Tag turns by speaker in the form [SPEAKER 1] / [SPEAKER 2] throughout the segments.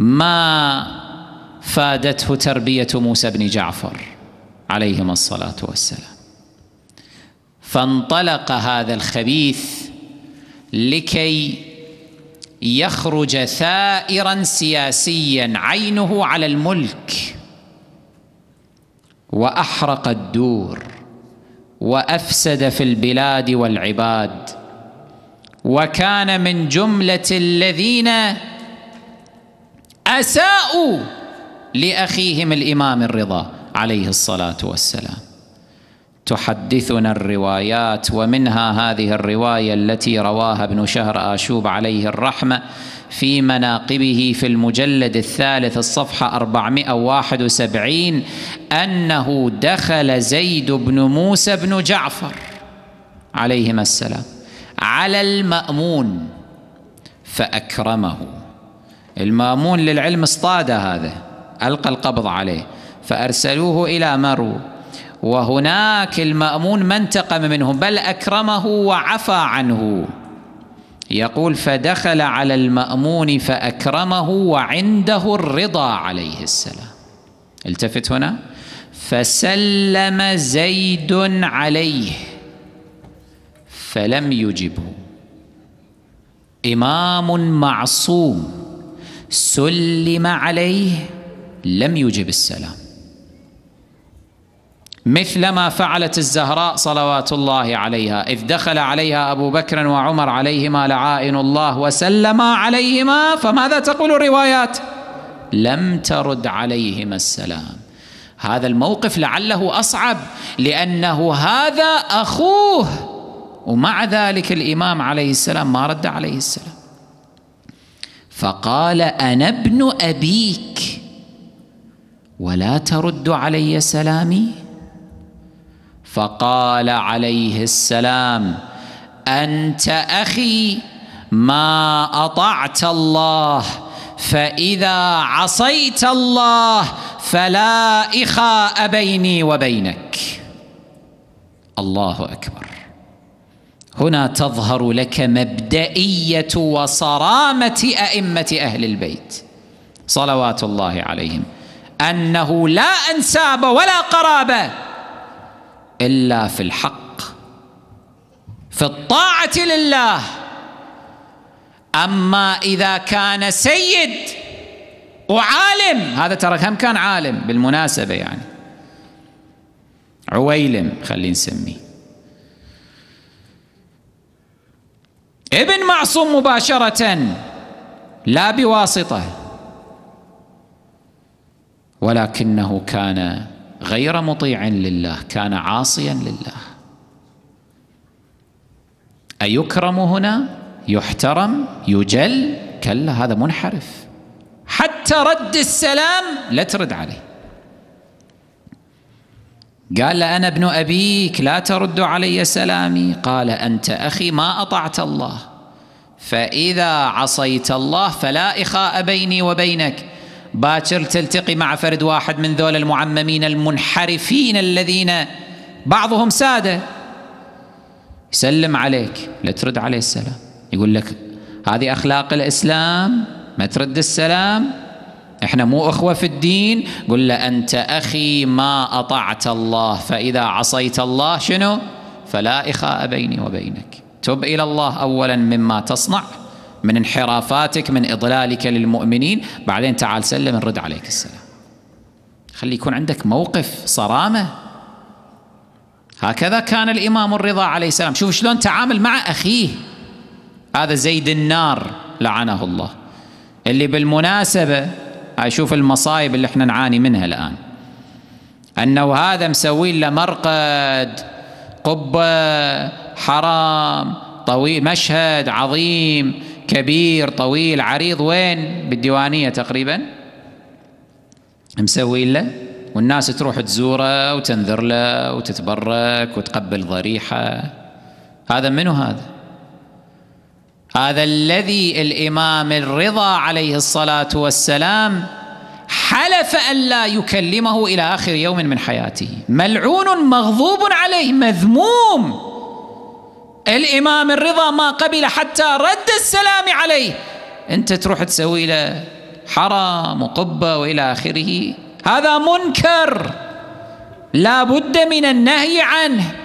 [SPEAKER 1] ما فادته تربية موسى بن جعفر عليهما الصلاة والسلام. فانطلق هذا الخبيث لكي يخرج ثائرا سياسيا عينه على الملك وأحرق الدور وأفسد في البلاد والعباد وكان من جملة الذين اساءوا لأخيهم الإمام الرضا عليه الصلاة والسلام. تحدثنا الروايات ومنها هذه الرواية التي رواها ابن شهر آشوب عليه الرحمة في مناقبه في المجلد الثالث الصفحة 471 أنه دخل زيد بن موسى بن جعفر عليهما السلام على المأمون فأكرمه. المامون للعلم اصطاد هذا ألقى القبض عليه فأرسلوه إلى مرو. وهناك المأمون ما انتقم منه بل أكرمه وعفى عنه. يقول فدخل على المأمون فأكرمه وعنده الرضا عليه السلام. التفت هنا؟ فسلم زيد عليه فلم يجبه. إمام معصوم. سلم عليه لم يجب السلام. مثلما فعلت الزهراء صلوات الله عليها إذ دخل عليها أبو بكر وعمر عليهما لعائن الله وسلما عليهما فماذا تقول الروايات؟ لم ترد عليهما السلام. هذا الموقف لعله أصعب لأنه هذا أخوه ومع ذلك الإمام عليه السلام ما رد عليه السلام. فقال أنا ابن أبيك. ولا ترد علي سلامي؟ فقال عليه السلام أنت أخي ما أطعت الله فإذا عصيت الله فلا إخاء بيني وبينك. الله أكبر. هنا تظهر لك مبدئية وصرامة أئمة أهل البيت. صلوات الله عليهم. أنه لا أنساب ولا قرابه إلا في الحق في الطاعة لله. أما إذا كان سيد وعالم هذا ترى كم كان عالم؟ بالمناسبة يعني. عويلم خلينا نسميه. ابن معصوم مباشرة لا بواسطة ولكنه كان غير مطيع لله كان عاصيا لله. أيكرم هنا؟ يحترم يجل كلا هذا منحرف. حتى رد السلام لا ترد عليه. قال أنا ابن أبيك لا ترد علي سلامي. قال أنت أخي ما أطعت الله. فإذا عصيت الله فلا إخاء بيني وبينك. باكر تلتقي مع فرد واحد من ذول المعممين المنحرفين الذين بعضهم سادة. يسلم عليك لا ترد عليه السلام. يقول لك هذه أخلاق الإسلام ما ترد السلام إحنا مو إخوة في الدين. قل له أنت أخي ما أطعت الله فإذا عصيت الله شنو؟ فلا إخاء بيني وبينك. تب إلى الله اولا مما تصنع من انحرافاتك من إضلالك للمؤمنين. بعدين تعال سلم نرد عليك السلام. خلي يكون عندك موقف صرامة. هكذا كان الإمام الرضا عليه السلام. شوف شلون تعامل مع أخيه. هذا زيد النار لعنه الله. اللي بالمناسبة أشوف المصايب اللي إحنا نعاني منها الآن. أنه هذا مسوي له مرقد قبة حرام طويل مشهد عظيم كبير طويل عريض. وين؟ بالديوانية تقريبا. مسوي له والناس تروح تزوره وتنذر له وتتبرك وتقبل ضريحة. هذا منو هذا؟ هذا الذي الإمام الرضا عليه الصلاة والسلام حلف أن لا يكلمه إلى آخر يوم من حياته. ملعون مغضوب عليه مذموم. الإمام الرضا ما قبل حتى رد السلام عليه. أنت تروح تسوي له حرم وقبة وإلى آخره. هذا منكر. لا بد من النهي عنه.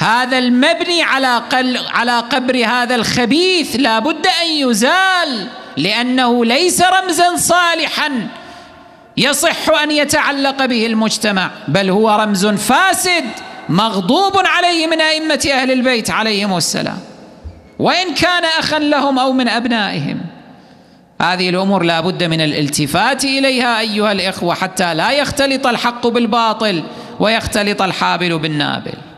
[SPEAKER 1] هذا المبني على على قبر هذا الخبيث لا بد أن يزال لأنه ليس رمزا صالحا يصح أن يتعلق به المجتمع بل هو رمز فاسد مغضوب عليه من أئمة أهل البيت عليهم السلام. وإن كان اخا لهم أو من أبنائهم. هذه الأمور لا بد من الالتفات إليها أيها الإخوة حتى لا يختلط الحق بالباطل ويختلط الحابل بالنابل.